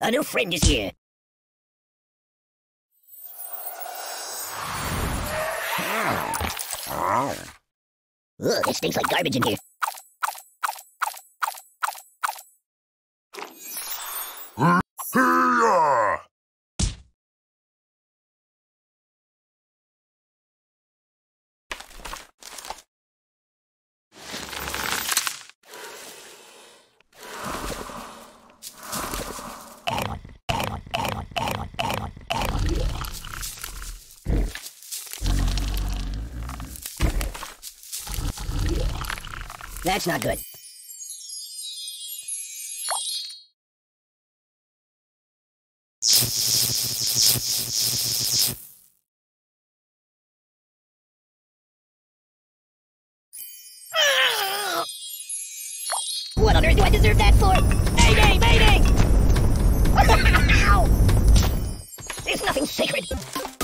A new friend is here. Ugh, this stinks like garbage in here. That's not good. What on earth do I deserve that for? Mayday! Mayday! There's nothing sacred.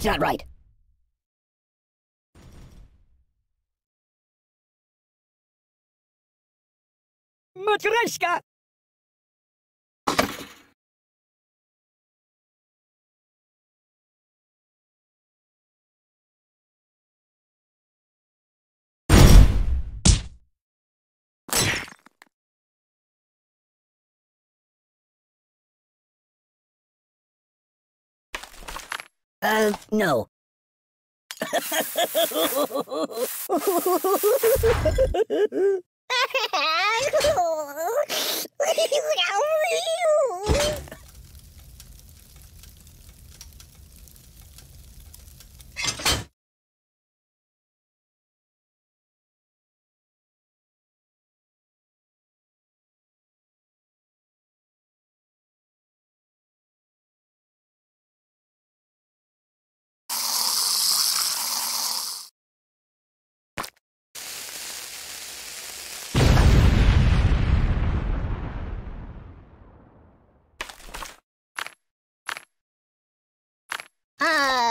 That's not right. Matryoshka! Uh, no.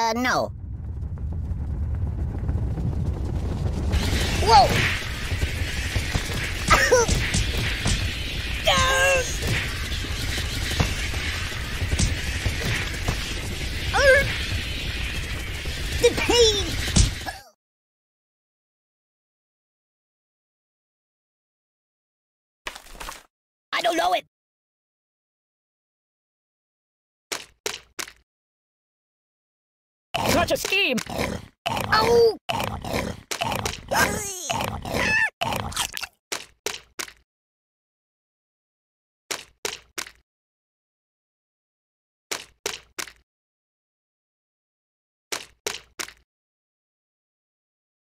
Uh, no. Whoa! No! The pain! I don't know it! Such a scheme! Oh!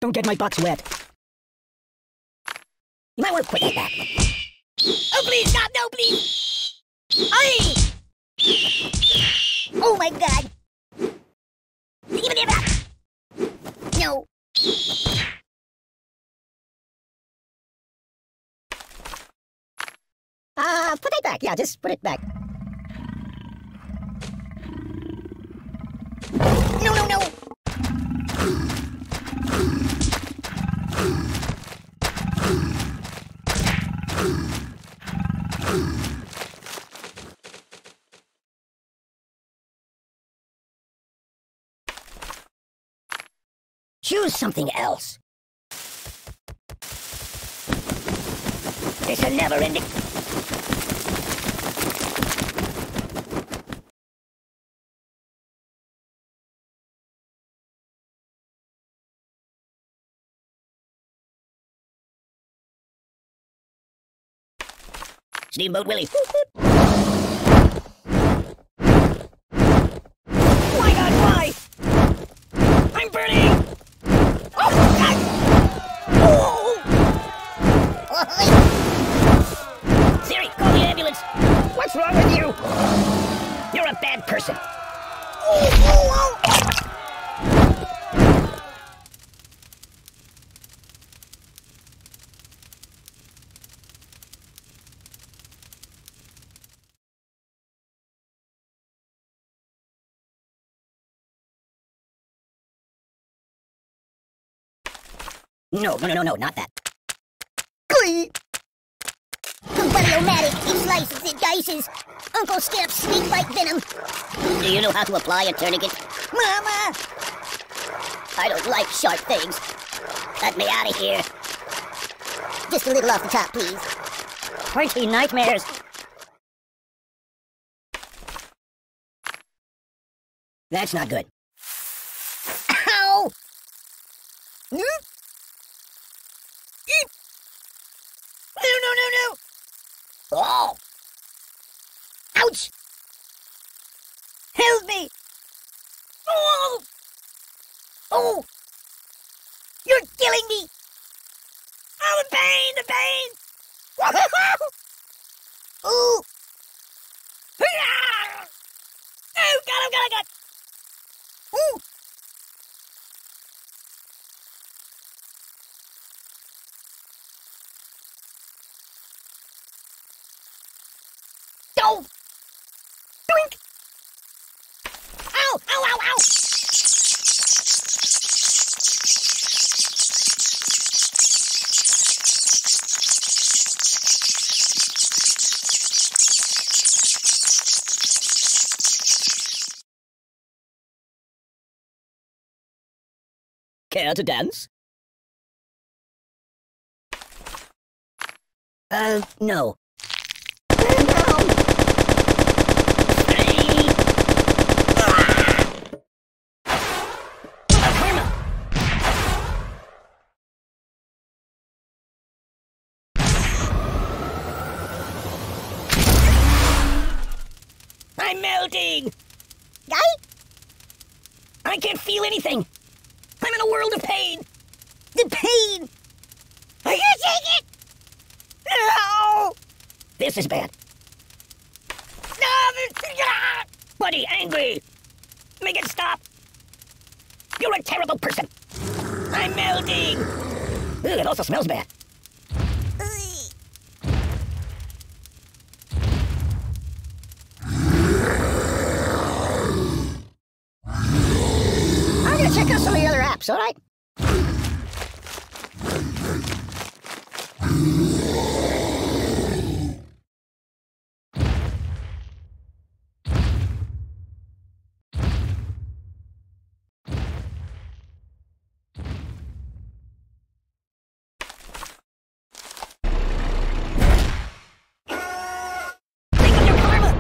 Don't get my box wet. You might want to put that back. Oh, please, stop! No, please! Aye! Oh, my God! Give me that back! No. Uh, put it back. Yeah, just put it back. Choose something else. It's a never-ending... Steamboat Willie. No, no, no, no, no, not that. Buddy-o-matic, it slices, it dices. Uncle Skip's snake bite venom. Do you know how to apply a tourniquet? Mama! I don't like sharp things. Let me out of here. Just a little off the top, please. Pointy nightmares. That's not good. Ow! Hmm? No, no, no, no! Oh! Ouch! Help me! Oh! Oh! You're killing me! Oh, the pain, the pain! Ooh! Oh, God, oh, God, oh, God! Ooh! Go! Doink! Ow! Ow, ow, ow! Care to dance? Uh, no. I'm melting! Guy? I can't feel anything! I'm in a world of pain! The pain! I can't take it! No! This is bad. Buddy, angry! Make it stop! You're a terrible person! I'm melting! It also smells bad. I'm gonna check out some of the other apps, alright? Think of your karma!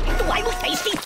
Why was tasty?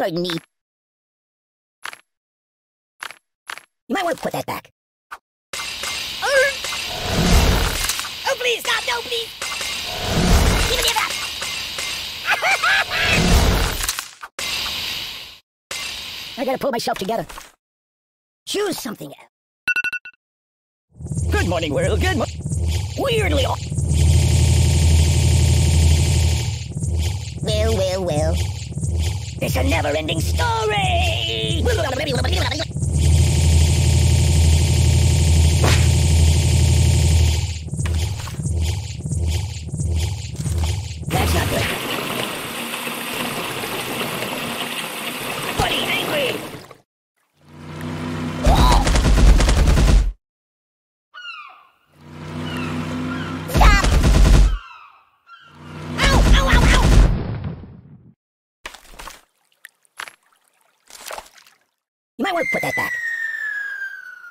Pardon me. You might want to put that back. Oh! No, please. Give me that. I gotta pull myself together. Choose something else. Good morning, world. Good morning. Weirdly. aw- Well, well, well. It's a never ending story! That's not good. Might want to put that back.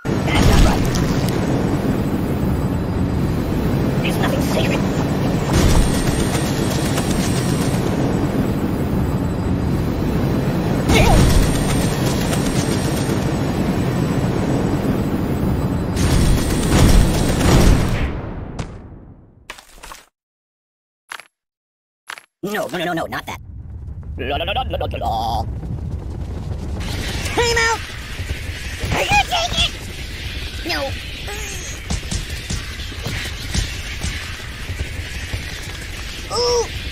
That's not right. There's nothing sacred. No, no, no, no, no, not that. La, la, la, la, la, la. Time out! No. Ooh!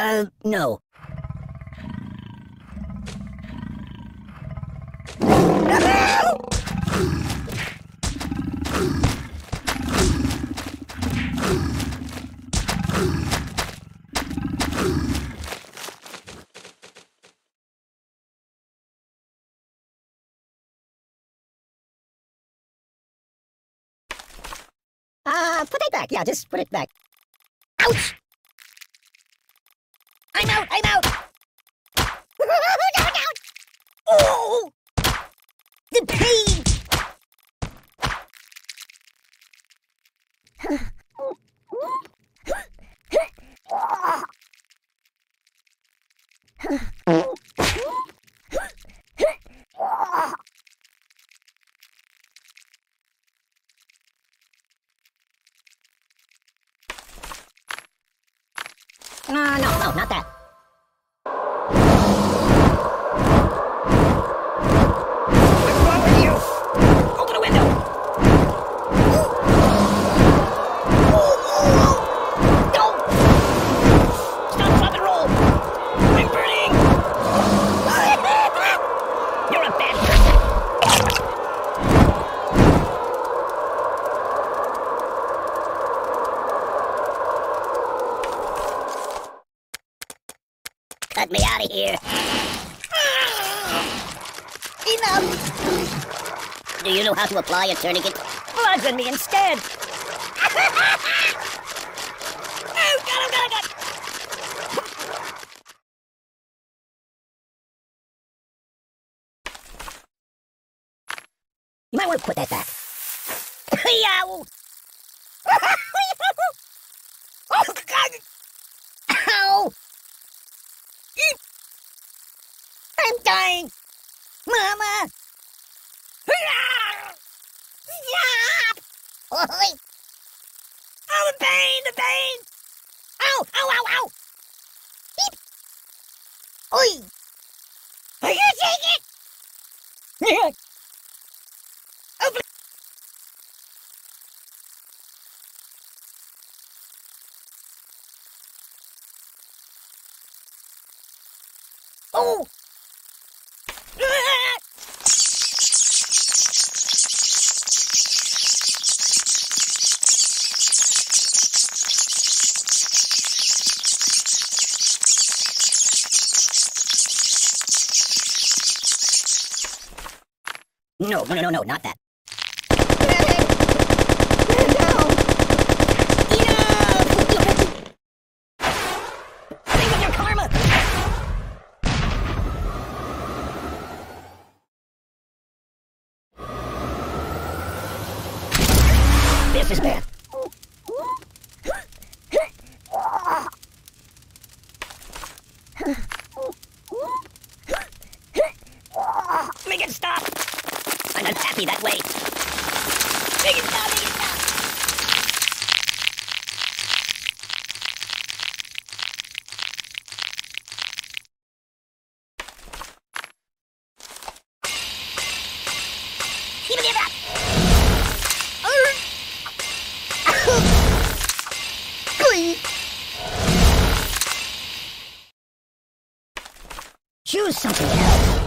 Uh, no. Uh, put it back. Yeah, just put it back. Ouch! I'm out! I'm out! oh! The pain! Uh, no, no, not that. What's to apply a tourniquet? Bloods me instead! oh, God, oh, God, oh, God! You might want to put that back. Yow! oh, God! Ow! Eep! I'm dying! Mama! Stop! Oi! Oh, the pain, the pain! Ow, ow, ow, ow! Oi! Are you taking it? oh, please. Oh! Ah! No, no, no, no, no, not that. Think of your karma! This is bad. Make it stop! I'm not happy that way. Make it stop, make it stop! Give me that! Choose something else.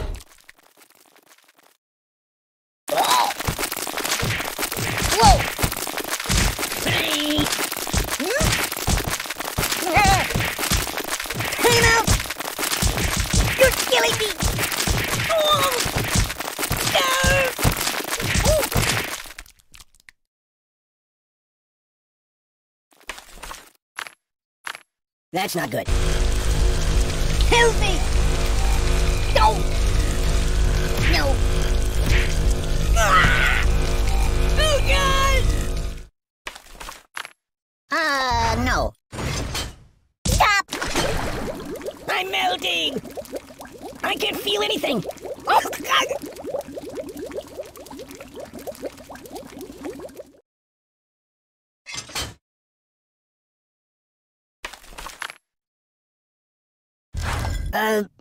Whoa! Three. Time out! You're killing me! Oh! No! That's not good. Help me! No!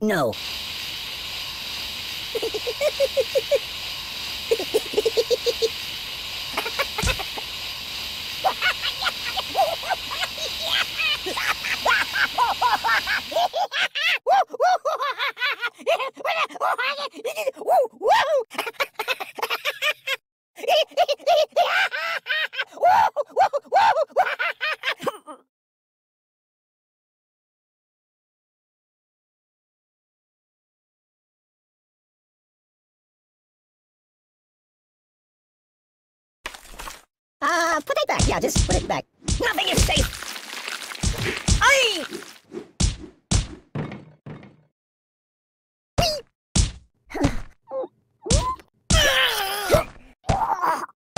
No. Uh, put it back. Yeah, just put it back. Nothing is safe. Aye!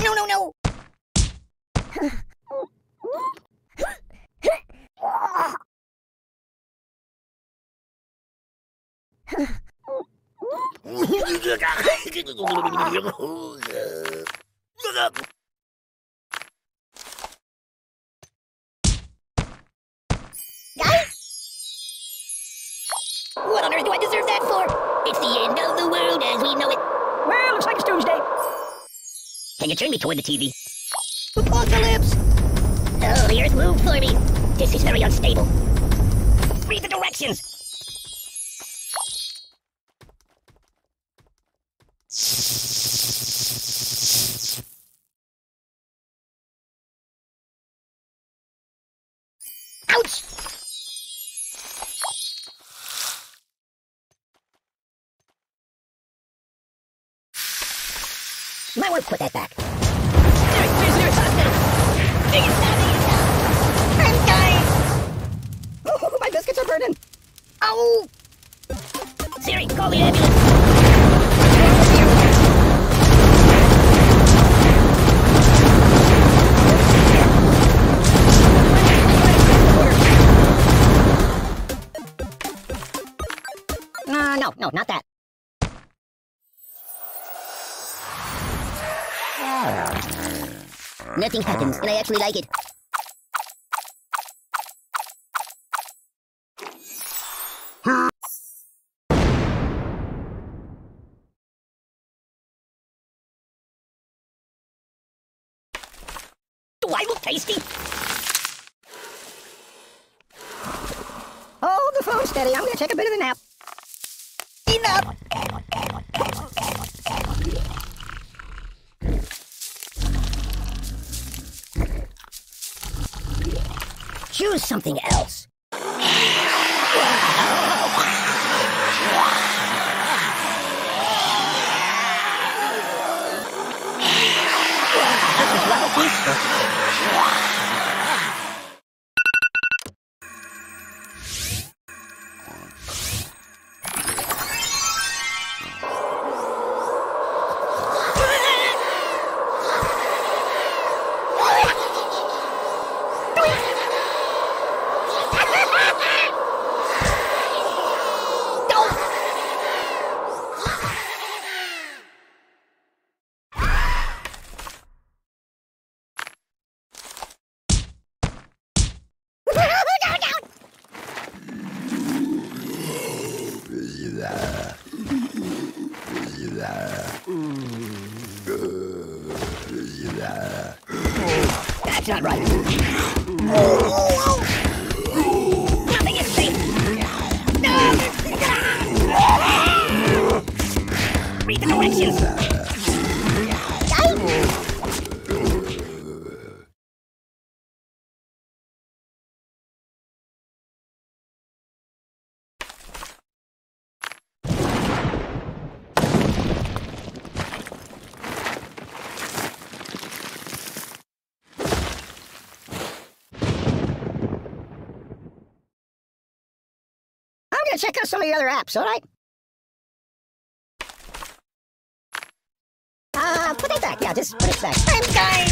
No, no, no! What It's the end of the world as we know it. Well, looks like it's doomsday. Can you turn me toward the TV? Apocalypse! Oh, the earth moved for me. This is very unstable. Read the directions. Ow! Siri, call the ambulance. Uh, no, no, not that. Nothing happens, and I actually like it. Do I look tasty? Hold the phone steady. I'm gonna take a bit of a nap. Up! Choose something else. This That's not right. Nothing is safe. No! Read the directions. The other apps, alright? Uh, put it back. Yeah, just put it back. I'm dying!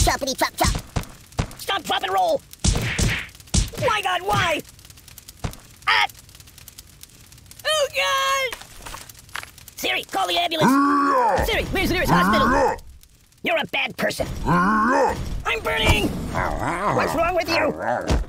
Choppity chop chop. Stop, drop, and roll! My god, why? Ah! Oh god! Siri, call the ambulance! Siri, where's the nearest hospital? You're a bad person. I'm burning! What's wrong with you?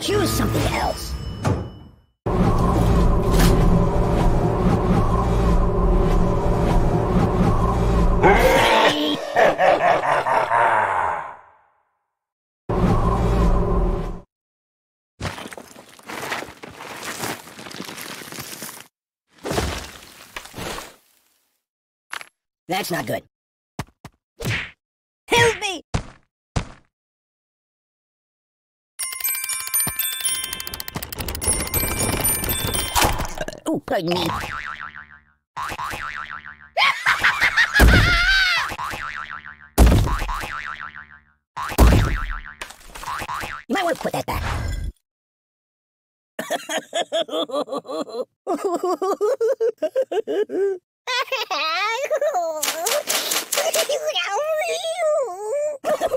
Choose something else. That's not good. Help me! Me. You might want to put that back.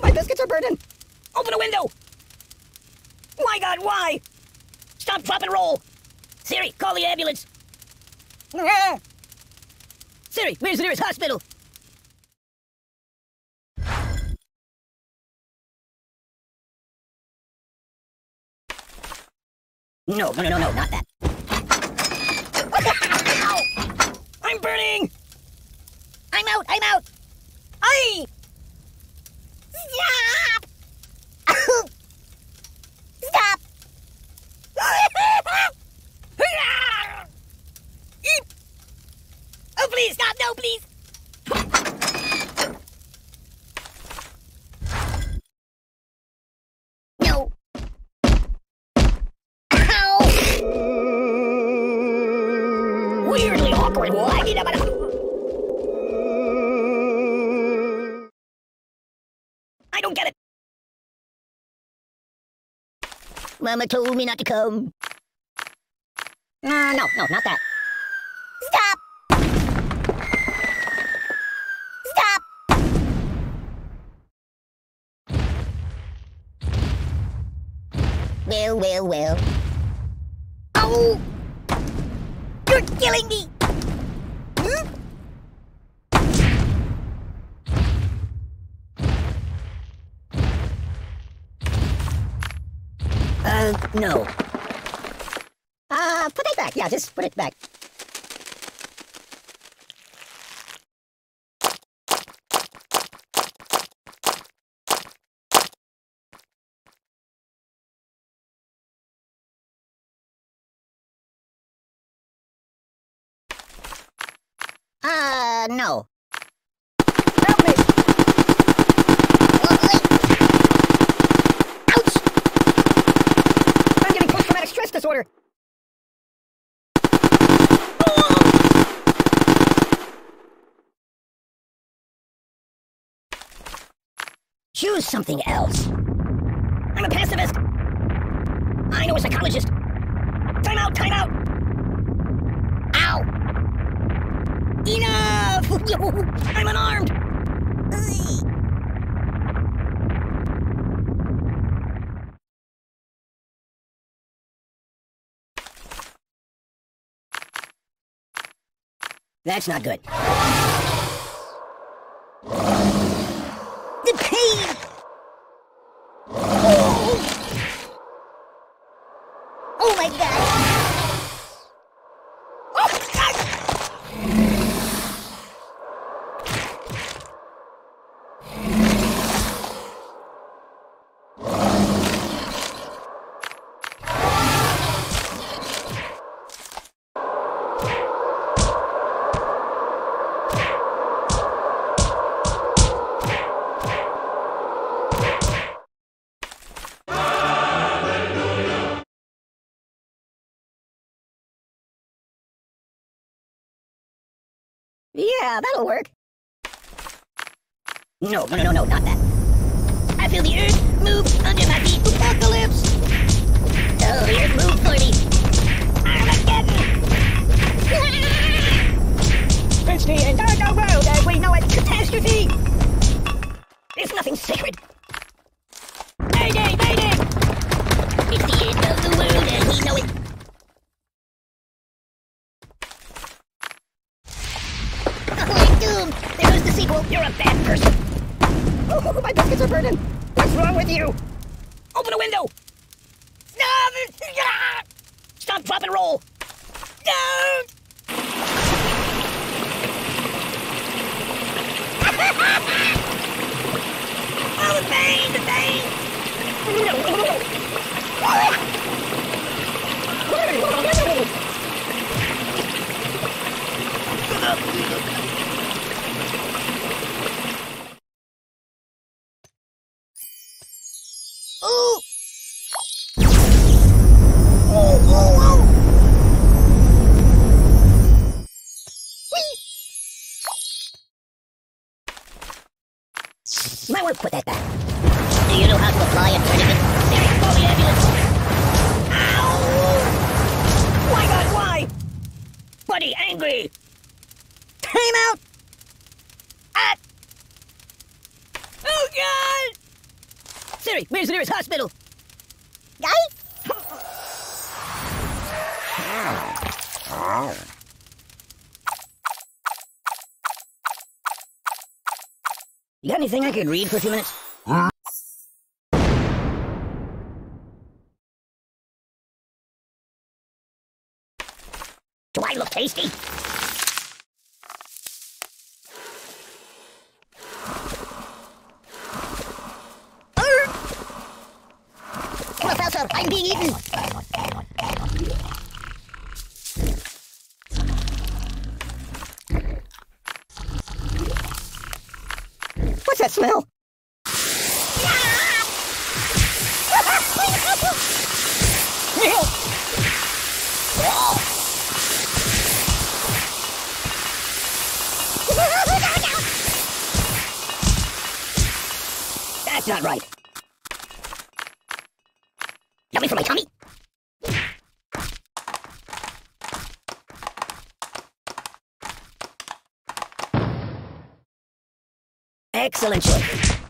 My biscuits are burning. Open a window. My God, why? Stop, drop, and roll. Siri, call the ambulance. Siri, where's the nearest hospital? No, no, no, no, no, not that. I'm burning! I'm out, I'm out! I! Stop. Stop. Oh, please, stop! No, please! No. Ow. Weirdly awkward. I don't get it. Mama told me not to come. Uh, no, no, not that. Well, well, well. Oh! You're killing me! Hmm? Uh, no. Uh, put it back. Yeah, just put it back. Uh, no. Help me! Ouch! I'm getting post-traumatic stress disorder. Choose something else. I'm a pacifist. I know a psychologist. Time out, time out. Ow. Enough! I'm unarmed. That's not good. That'll work. No, no, no, no, not that. The sequel. You're a bad person. Oh, my biscuits are burning. What's wrong with you? Open a window. Stop! Stop, drop, and roll. No! oh, the pain, the pain. Oh! Time out! Ah! Oh, God! Siri, where's the nearest hospital? Guys? You got anything I could read for a few minutes? Do I look tasty? Smell? That's not right. Yummy for my tummy. Excellent choice.